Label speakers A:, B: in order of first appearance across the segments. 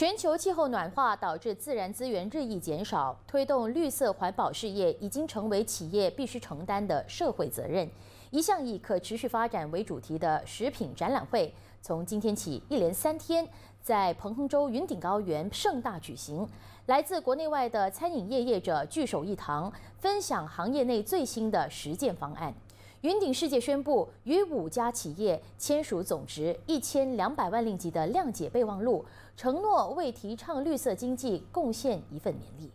A: 全球气候暖化导致自然资源日益减少，推动绿色环保事业已经成为企业必须承担的社会责任。一项以可持续发展为主题的食品展览会，从今天起一连三天在彭亨州云顶高原盛大举行。来自国内外的餐饮业业者聚首一堂，分享行业内最新的实践方案。云顶世界宣布与五家企业签署总值一千两百万令吉的谅解备忘录，承诺为提倡绿色经济贡献一份勉励。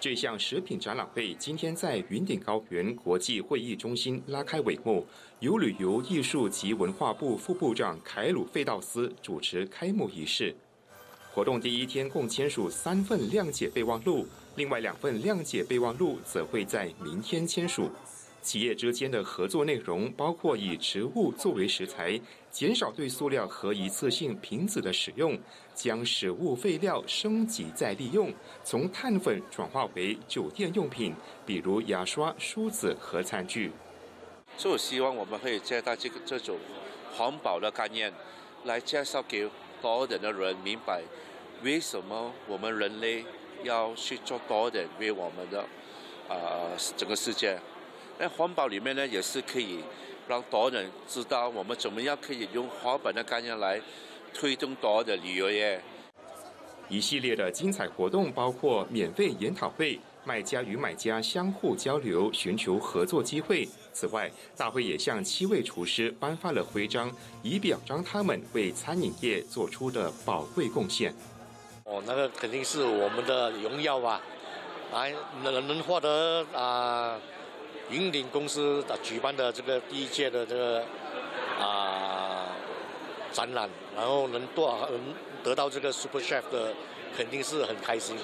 B: 这项食品展览会今天在云顶高原国际会议中心拉开帷幕，由旅游艺术及文化部副部长凯鲁费道斯主持开幕仪式。活动第一天共签署三份谅解备忘录，另外两份谅解备忘录则会在明天签署。企业之间的合作内容包括以植物作为食材，减少对塑料和一次性瓶子的使用，将食物废料升级再利用，从碳粉转化为酒店用品，比如牙刷、梳子和餐具。
C: 所以我希望我们会接到这个这种环保的概念，来介绍给。多点的人明白为什么我们人类要去做多点为我们的啊整个世界。在环保里面呢，也是可以让多人知道我们怎么样可以用滑板的概念来推动多的旅游业。
B: 一系列的精彩活动包括免费研讨会。卖家与买家相互交流，寻求合作机会。此外，大会也向七位厨师颁发了徽章，以表彰他们为餐饮业做出的宝贵贡献。
D: 哦，那个肯定是我们的荣耀啊！来，能能获得啊，云顶公司的举办的这个第一届的这个啊展览，然后能多少能得到这个 Super Chef 的，肯定是很开心。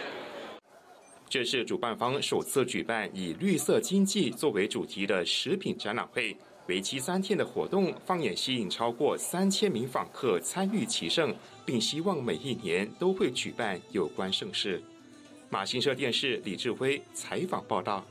B: 这是主办方首次举办以绿色经济作为主题的食品展览会，为期三天的活动，放眼吸引超过三千名访客参与其盛，并希望每一年都会举办有关盛事。马新社电视李志辉采访报道。